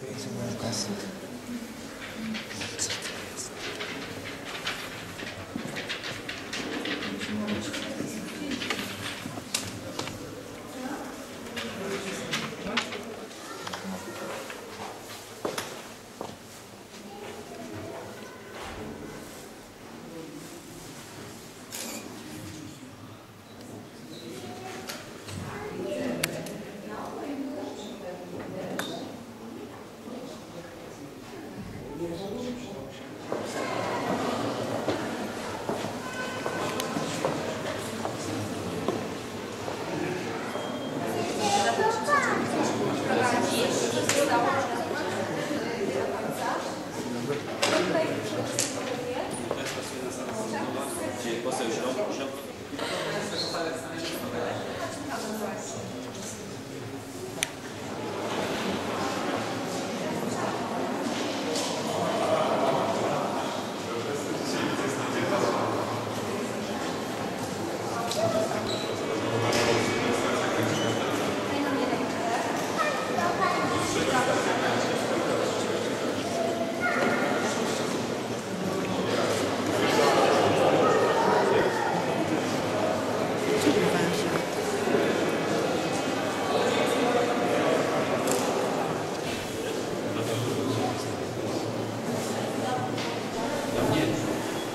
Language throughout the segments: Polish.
对现在是高四 Więcej mam kasy.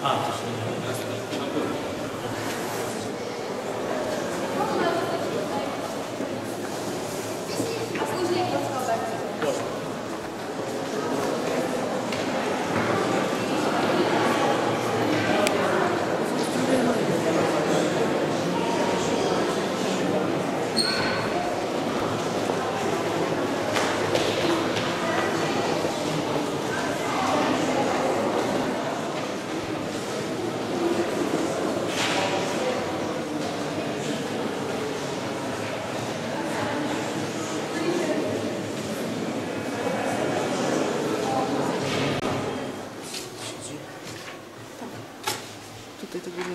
啊，就是。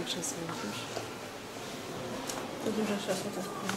Krzesło, wiesz? To duże krzesło to jest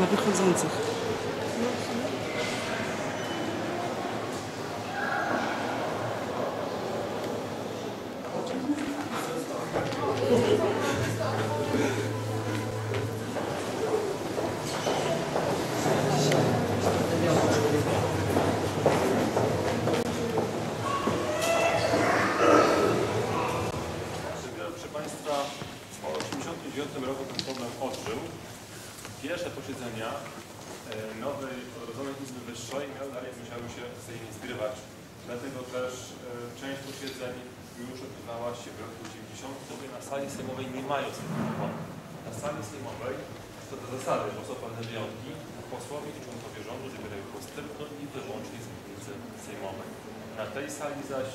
Na wychodzących. pierwsze posiedzenia e, nowej, rodzonej Izby Wyższej miał dalej musiały się z. Dlatego też e, część posiedzeń już odbywała się w roku 90, na sali sejmowej nie mają sejmowej. Na sali sejmowej co do zasady są pewne wyjątki. Posłowie i członkowie rządu zabierają głos tylko i wyłącznie z sejmowej. Na tej sali zaś